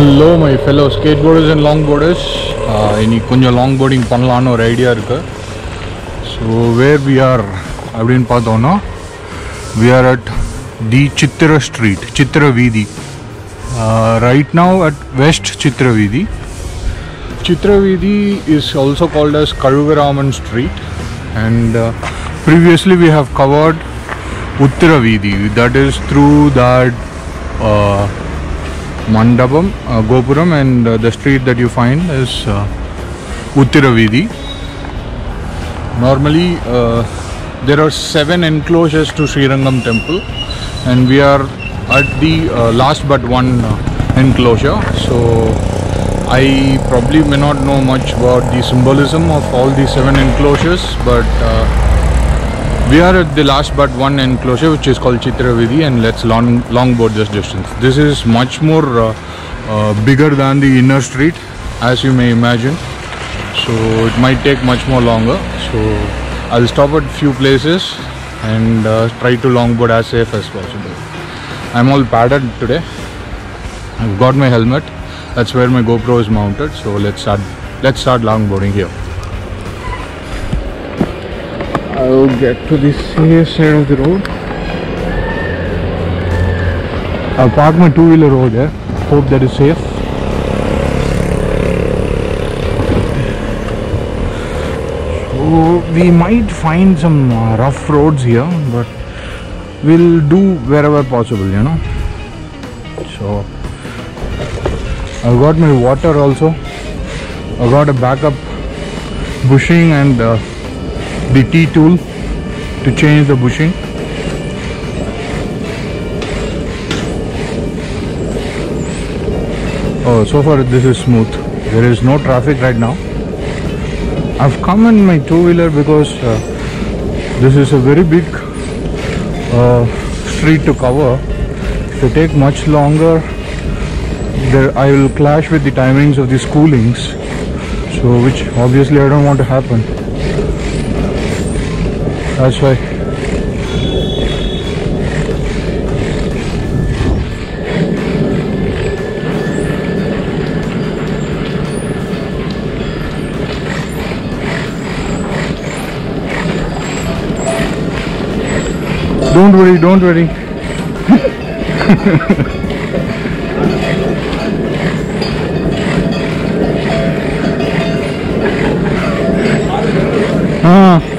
Hello my fellow skateboarders and longboarders. I have a longboarding idea So where we are I didn't path We are at the Chitra street Chitra Vidi uh, Right now at West Chitra Vidi Chitra Vidi is also called as Kazhuguraman street. And uh, previously we have covered Uttara Vidi That is through that uh, Mandapam, uh, Gopuram and uh, the street that you find is uh, Uttara Vidhi. Normally uh, there are seven enclosures to Srirangam temple and we are at the uh, last but one uh, enclosure so I probably may not know much about the symbolism of all the seven enclosures, but we are at the last but one enclosure, which is called Chitra Vidhi, and let's long longboard this distance. This is much more uh, uh, bigger than the inner street, as you may imagine. So it might take much more longer. So I'll stop at few places and uh, try to longboard as safe as possible. I'm all padded today. I've got my helmet. That's where my GoPro is mounted. So let's start. Let's start longboarding here. I'll get to this side of the road. I'll park my two-wheeler over there. Hope that is safe. So we might find some uh, rough roads here, but we'll do wherever possible. You know. So. I've got my water also. I've got a backup bushing and uh, the T tool to change the bushing. Oh, so far this is smooth. There is no traffic right now. I've come in my two-wheeler because uh, this is a very big uh, street to cover. You take much longer, there I will clash with the timings of the schoolings so which obviously I don't want to happen why don't worry don't worry. Ah ah.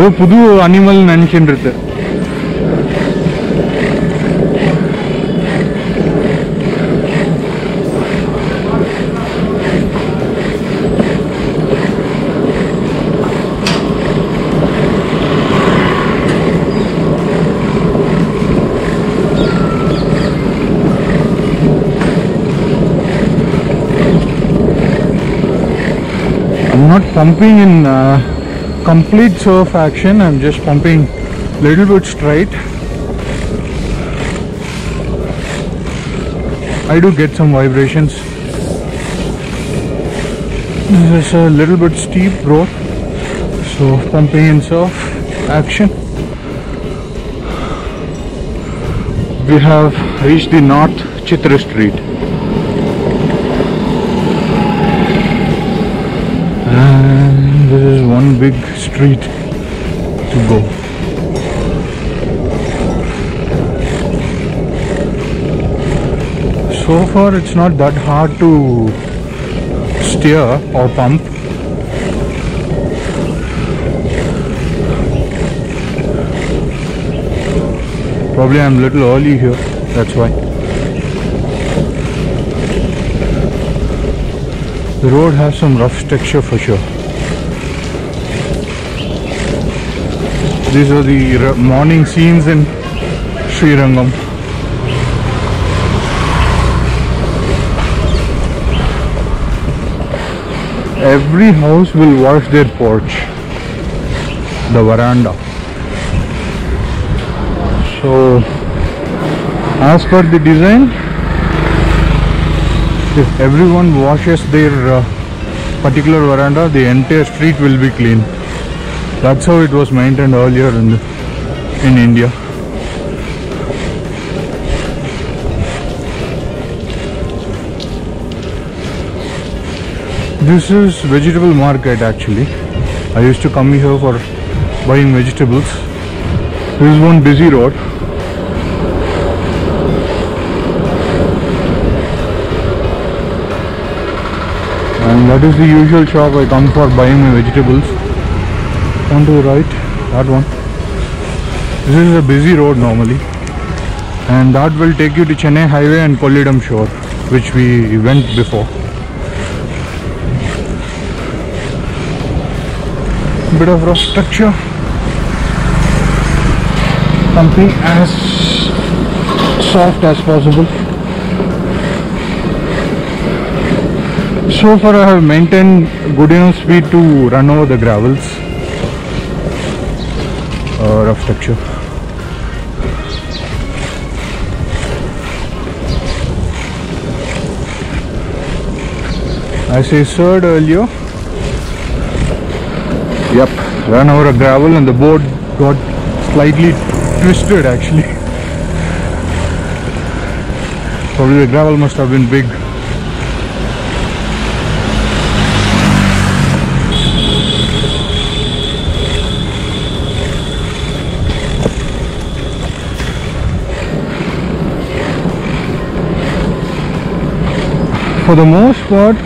அது புது animal நினைச்சுட்டு I'm not pumping in uh, complete surf action. I'm just pumping little bit straight. I do get some vibrations. This is a little bit steep road, so pumping in surf action. We have reached the North Chitra Street. and this is one big street to go. So far it's not that hard to steer or pump. Probably I'm a little early here that's why. The road has some rough texture for sure. These are the morning scenes in Srirangam. Every house will wash their porch, the veranda. So, as per the design, if everyone washes their uh, particular veranda, the entire street will be clean. That's how it was maintained earlier in, the, in India. This is vegetable market actually. I used to come here for buying vegetables. This is one busy road. and that is the usual shop I come for buying my vegetables on to right, that one. This is a busy road normally. And that will take you to Chennai Highway and Kollidam Shore, which we went before. Bit of rough structure. Something as soft as possible. So far I have maintained good enough speed to run over the gravels. Rough texture. As I said earlier, yep, ran over a gravel and the board got slightly twisted actually. Probably the gravel must have been big. For the most part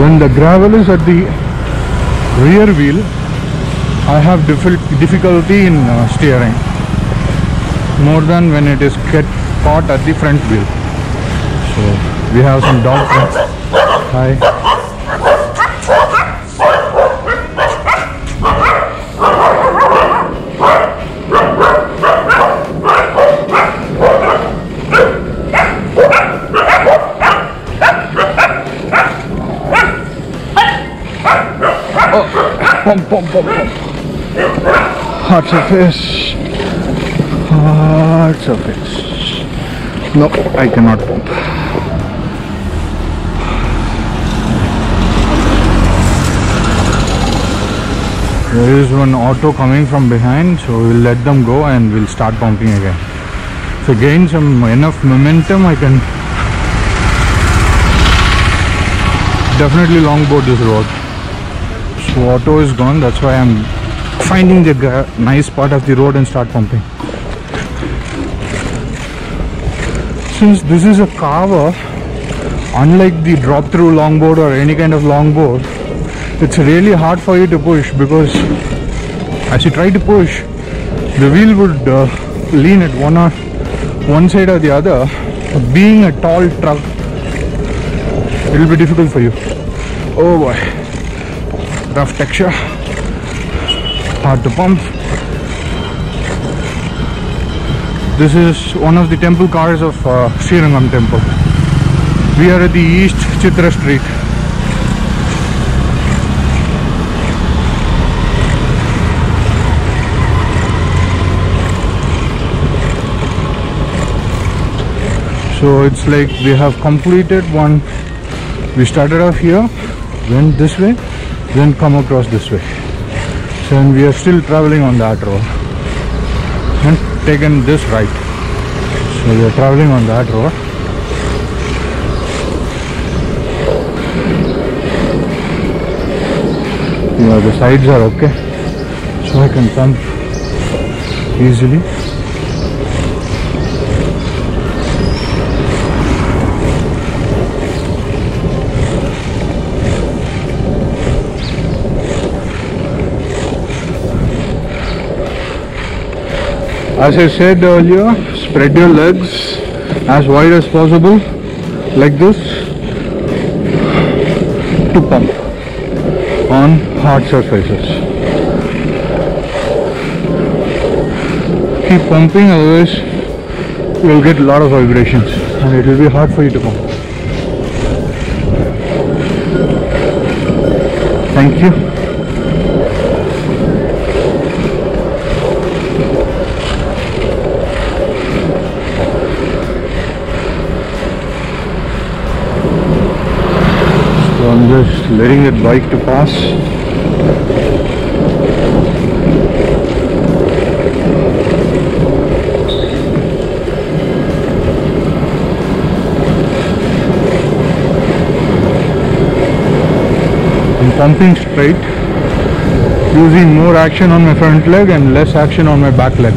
when the gravel is at the rear wheel I have difficulty in uh, steering more than when it is get caught at the front wheel. So we have some dogs. Hi pump pump pump pump hearts of fish. Hearts of fish. No I cannot pump. There is one auto coming from behind so we'll let them go and we'll start pumping again. So gain some enough momentum I can definitely longboard this road auto is gone that's why i'm finding the nice part of the road and start pumping. Since this is a carver unlike the drop through longboard or any kind of longboard it's really hard for you to push because as you try to push the wheel would uh, lean at one or one side or the other. Being a tall truck it will be difficult for you. Oh boy rough texture. Hard to pump. This is one of the temple cars of uh, temple. We are at the east Chitra street. So it's like we have completed one. We started off here went this way then come across this way. So and we are still traveling on that road. And taken this right. So we are traveling on that road. Yeah the sides are okay. So I can pump easily As I said earlier, spread your legs as wide as possible, like this, to pump on hard surfaces. Keep pumping, otherwise you will get a lot of vibrations and it will be hard for you to pump. Thank you. I'm just letting that bike to pass. I'm pumping straight using more action on my front leg and less action on my back leg.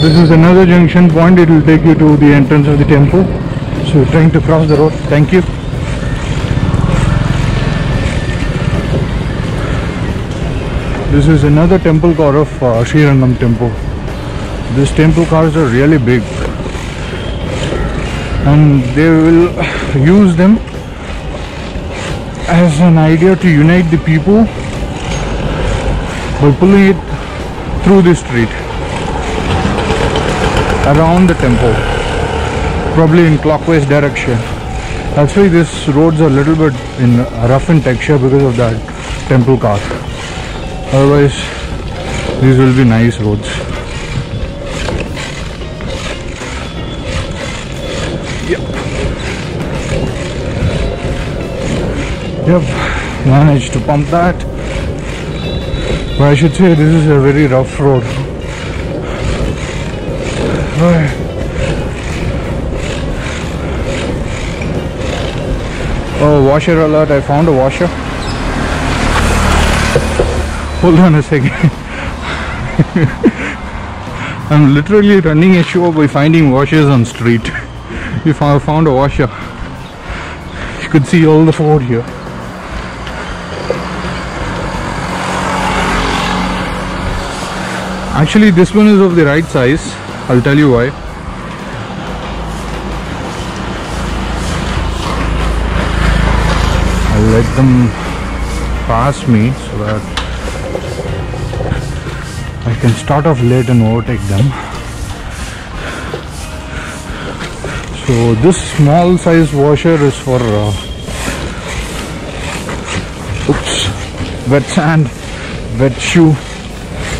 This is another junction point. It will take you to the entrance of the temple. So you're trying to cross the road. Thank you. This is another temple car of uh, temple. These temple cars are really big and they will use them as an idea to unite the people by pulling it through the street around the temple probably in clockwise direction. That's why these roads a little bit in rough in texture because of that temple car otherwise these will be nice roads. Yep. Yep. Managed to pump that. But I should say this is a very rough road. Right. Oh, washer alert. I found a washer. Hold on a second. I'm literally running a show by finding washers on street. If I found a washer, you could see all the Ford here. Actually, this one is of the right size. I'll tell you why. Let them pass me so that I can start off late and overtake them. So this small size washer is for uh, oops wet sand, wet shoe.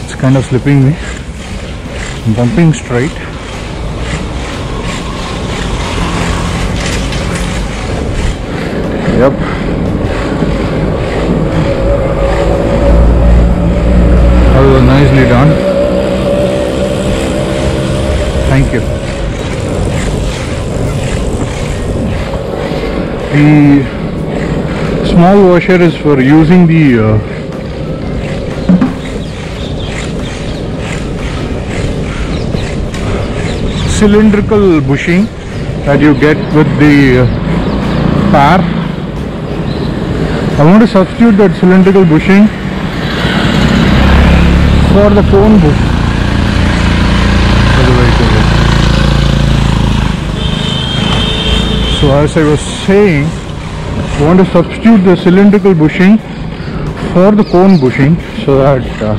It's kind of slipping me. Bumping straight. Yep. That nicely done. Thank you. The small washer is for using the uh, cylindrical bushing that you get with the uh, par. I want to substitute that cylindrical bushing for the the vehicle. So as I was saying, I want to substitute the cylindrical bushing for the cone bushing so that uh,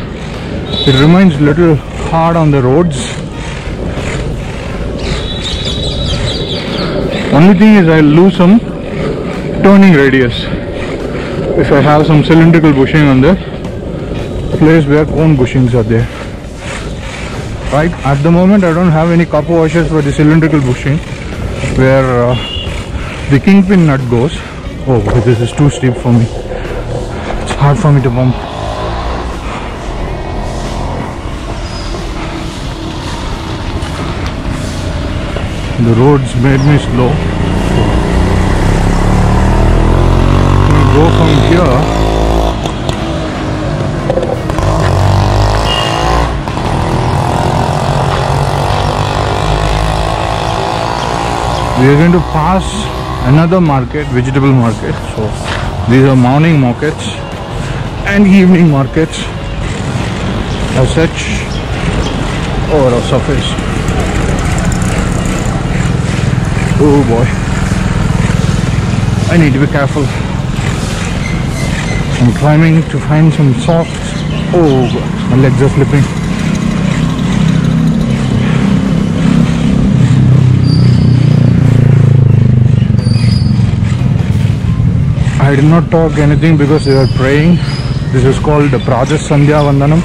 it remains little hard on the roads Only thing is I'll lose some turning radius if I have some cylindrical bushing on the place where cone bushings are there. Right, at the moment I don't have any copper washers for the cylindrical bushing where uh, the kingpin nut goes. Oh, this is too steep for me. It's hard for me to bump. the roads made me slow go from here we are going to pass another market vegetable market so these are morning markets and evening markets as such over our surface Oh boy. I need to be careful. I'm climbing to find some socks. Oh, my legs are slipping. I did not talk anything because they were praying. This is called the Prajas Sandhya Vandanam.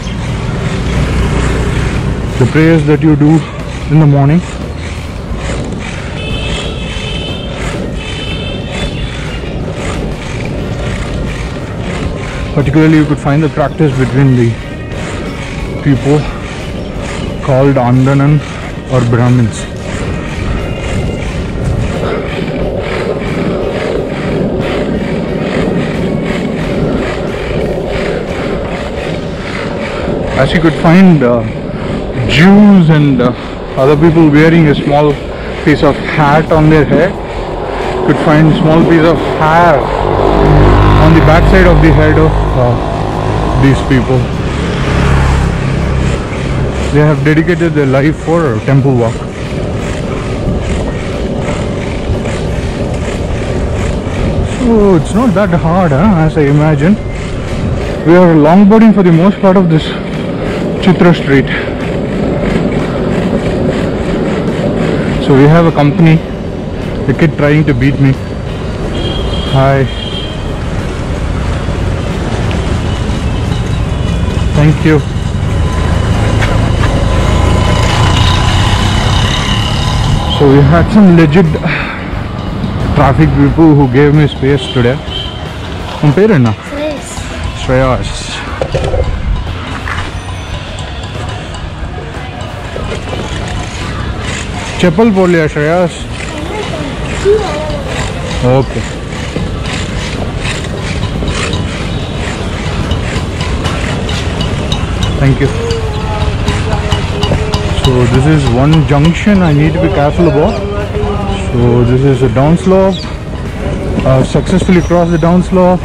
The prayers that you do in the morning. particularly you could find the practice between the people called Andanan or Brahmins as you could find uh, Jews and uh, other people wearing a small piece of hat on their head. Could find small piece of hair on the backside of the head of uh, these people. They have dedicated their life for temple walk. So it's not that hard huh, as I imagine We are longboarding for the most part of this Chitra street. So we have a company, a kid trying to beat me. Hi. Thank you. So we had some legit traffic people who gave me space today. உன் பேர் என்ன Please. Shreyas चप्पल बोलिया Shreyas okay thank you. So this is one junction I need to be careful about. So this is a down slope. Uh, successfully crossed the down slope.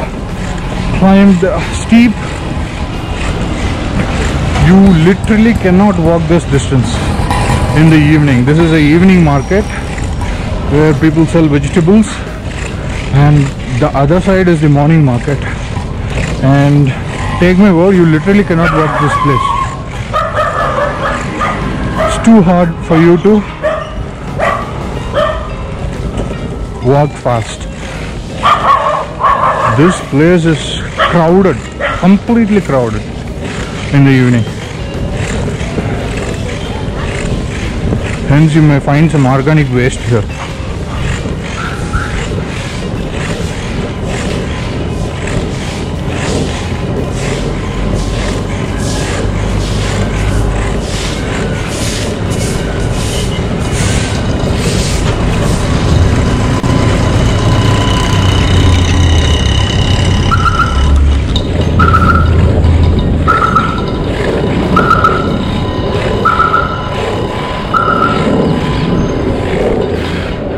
Climbed the steep. You literally cannot walk this distance in the evening. This is a evening market where people sell vegetables and the other side is the morning market. And take my word you literally cannot walk this place. It's too hard for you to walk fast. This place is crowded completely crowded in the evening hence you may find some organic waste here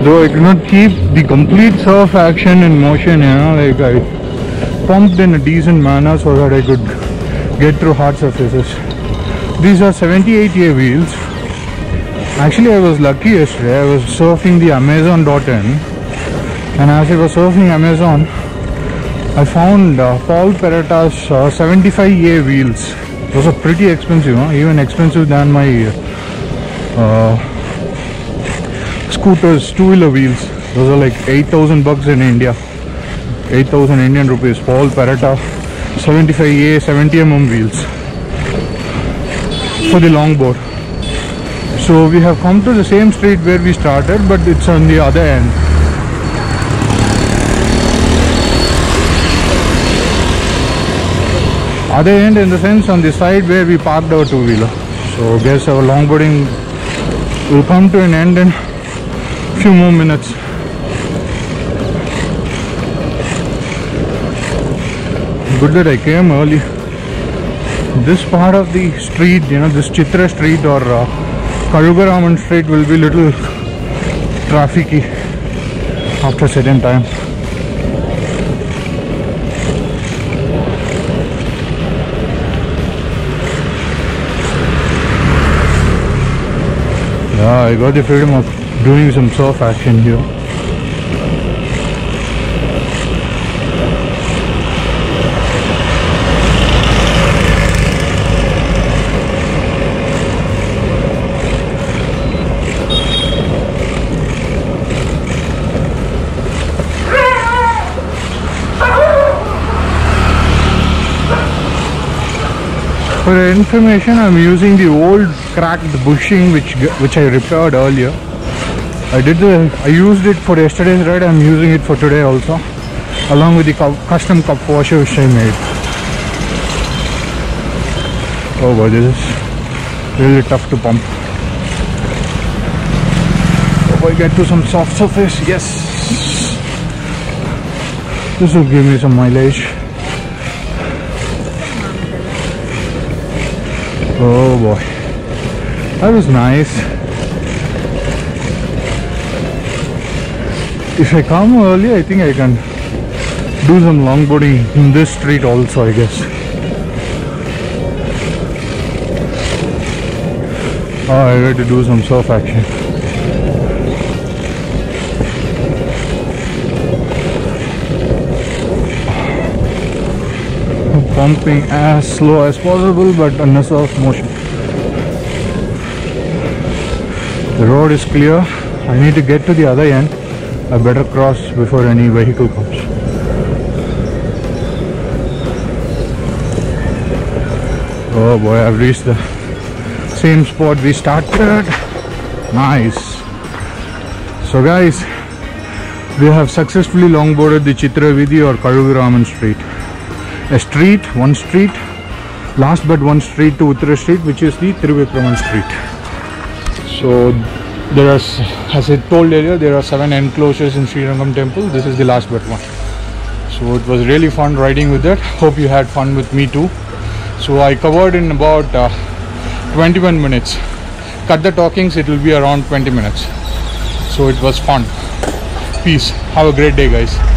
though I could not keep the complete surf action in motion, know, like I pumped in a decent manner so that I could get through hard surfaces. These are 78A wheels. Actually, I was lucky yesterday. I was surfing the Amazon.in, and as I was surfing Amazon, I found uh, Powell Peralta's uh, 75A wheels. Those are pretty expensive, huh? even expensive than my uh, scooters, two-wheeler wheels. Those are like 8,000 bucks in India. 8,000 Indian rupees. Powell Peralta 75A 70 mm wheels for the longboard. So we have come to the same street where we started, but it's on the other end. Other end in the sense on the side where we parked our two-wheeler. So guess our longboarding will come to an end in few more minutes. Good that I came early. This part of the street, you know, this Chitra street or uh, street will be little trafficy after certain time. Yeah, I got the freedom of doing some surf action here. For information, I'm using the old cracked bushing which which I repaired earlier. I did the I used it for yesterday's ride. I'm using it for today also, along with the custom cup washer which I made. Oh boy, this is really tough to pump. Hope I get to some soft surface. Yes, this will give me some mileage. Oh boy. That was nice. If I come early, I think I can do some longboarding in this street also, I guess. Oh, I got to do some surf action. Pumping as slow as possible, but under surf motion. The road is clear. I need to get to the other end. I better cross before any vehicle comes. Oh boy, I've reached the same spot we started. Nice. So guys, we have successfully longboarded the Chitravidhi or Kaluviraman street. A street, one street, last but one street to Uttara street which is the Thiruvikraman street. So there are, as I told earlier, there are seven enclosures in Srirangam temple. This is the last but one. So it was really fun riding with that. Hope you had fun with me too. So I covered in about uh, 21 minutes. Cut the talkings, it will be around 20 minutes. So it was fun. Peace. Have a great day, guys.